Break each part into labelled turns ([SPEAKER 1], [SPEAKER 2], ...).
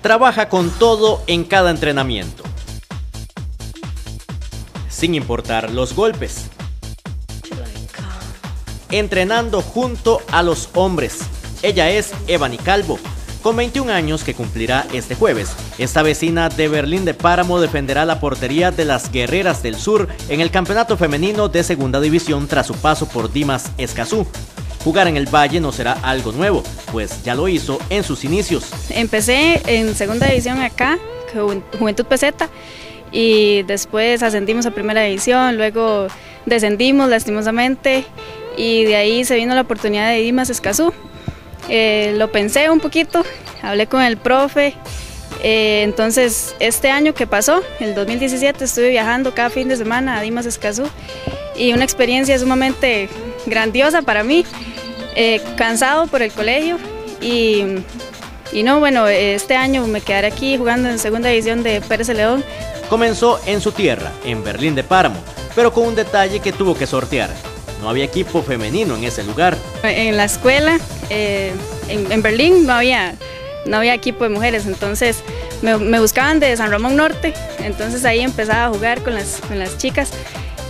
[SPEAKER 1] trabaja con todo en cada entrenamiento, sin importar los golpes, entrenando junto a los hombres. Ella es Evany Calvo, con 21 años que cumplirá este jueves. Esta vecina de Berlín de Páramo defenderá la portería de las Guerreras del Sur en el Campeonato Femenino de Segunda División tras su paso por Dimas Escazú. Jugar en el Valle no será algo nuevo, pues ya lo hizo en sus inicios.
[SPEAKER 2] Empecé en Segunda División acá, Juventud Peseta, y después ascendimos a Primera División, luego descendimos lastimosamente y de ahí se vino la oportunidad de Dimas Escazú. Eh, lo pensé un poquito, hablé con el profe, eh, entonces este año que pasó, el 2017, estuve viajando cada fin de semana a Dimas Escazú y una experiencia sumamente grandiosa para mí, eh, cansado por el colegio y, y no, bueno, este año me quedaré aquí jugando en segunda división de Pérez León.
[SPEAKER 1] Comenzó en su tierra, en Berlín de Páramo, pero con un detalle que tuvo que sortear. No había equipo femenino en ese lugar.
[SPEAKER 2] En la escuela, eh, en, Berlín, no había, no había equipo de mujeres, entonces me, buscaban de San Ramón Norte, entonces ahí empezaba a jugar con las, con las chicas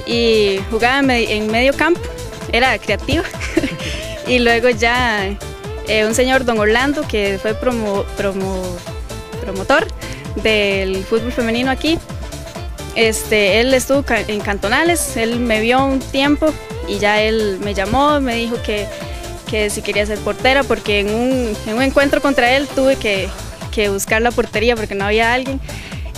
[SPEAKER 2] y jugaba en, medio campo, era creativa. y luego ya eh, un señor, don Orlando, que fue promo, promotor del fútbol femenino aquí, este, él estuvo en cantonales, él me vio un tiempo y ya él me llamó, me dijo que, que si quería ser portera, porque en un, en un encuentro contra él tuve que, que, buscar la portería porque no había alguien.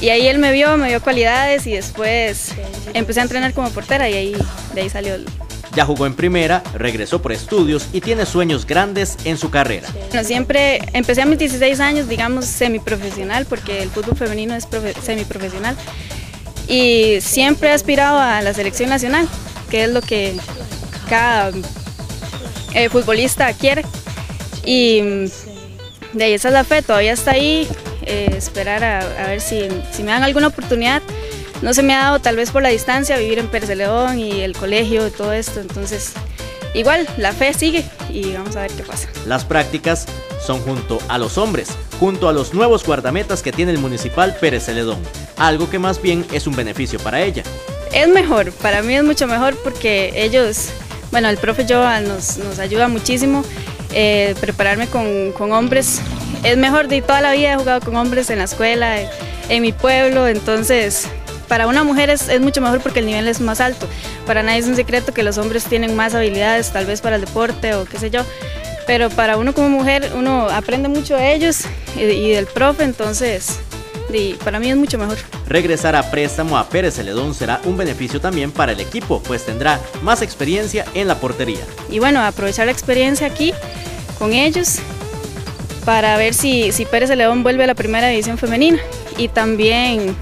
[SPEAKER 2] Y ahí él me vio, me dio cualidades y después empecé a entrenar como portera y ahí, de ahí salió el,
[SPEAKER 1] ya jugó en primera, regresó por estudios y tiene sueños grandes en su carrera.
[SPEAKER 2] Bueno, siempre empecé a mis 16 años, digamos, semiprofesional, porque el fútbol femenino es semiprofesional. Y siempre he aspirado a la selección nacional, que es lo que cada eh, futbolista quiere. Y mm, de ahí esa es la fe, todavía está ahí, eh, esperar a, ver si, si, me dan alguna oportunidad. No se me ha dado tal vez por la distancia vivir en Pérez León y el colegio y todo esto, entonces igual la fe sigue y vamos a ver qué pasa.
[SPEAKER 1] Las prácticas son junto a los hombres, junto a los nuevos guardametas que tiene el municipal Pérez Celedón, algo que más bien es un beneficio para ella.
[SPEAKER 2] Es mejor, para mí es mucho mejor porque ellos bueno, el profe Joa nos, nos ayuda muchísimo. Eh, prepararme con, con, hombres es mejor de toda la vida he jugado con hombres en la escuela, en, mi pueblo, entonces para una mujer es, es, mucho mejor porque el nivel es más alto. Para nadie es un secreto que los hombres tienen más habilidades, tal vez para el deporte o qué sé yo, pero para uno como mujer uno aprende mucho de ellos y, y del profe, entonces y para mí es mucho mejor.
[SPEAKER 1] Regresar a préstamo a Pérez Celedón será un beneficio también para el equipo, pues tendrá más experiencia en la portería.
[SPEAKER 2] Y bueno, aprovechar la experiencia aquí con ellos para ver si, si Pérez Celedón vuelve a la primera división femenina. Y también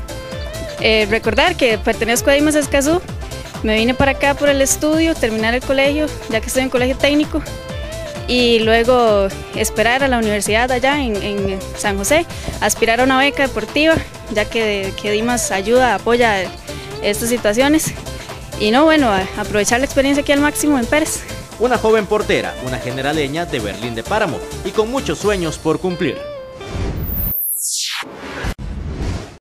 [SPEAKER 2] eh, recordar que pertenezco a Dimas Escazú, me vine para acá por el estudio, terminar el colegio, ya que estoy en colegio técnico, y luego esperar a la universidad allá en, San José, aspirar a una beca deportiva, ya que, que Dimas ayuda, apoya estas situaciones. Y no, bueno, aprovechar la experiencia aquí al máximo en Pérez.
[SPEAKER 1] Una joven portera, una generaleña de Berlín de Páramo y con muchos sueños por cumplir.